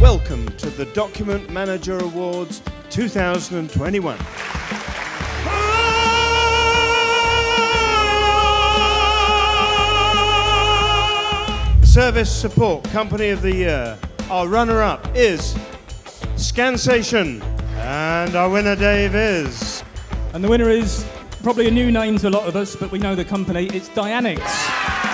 Welcome to the Document Manager Awards 2021. Service Support Company of the Year. Our runner up is Scansation. And our winner, Dave, is. And the winner is probably a new name to a lot of us, but we know the company. It's Dyanix.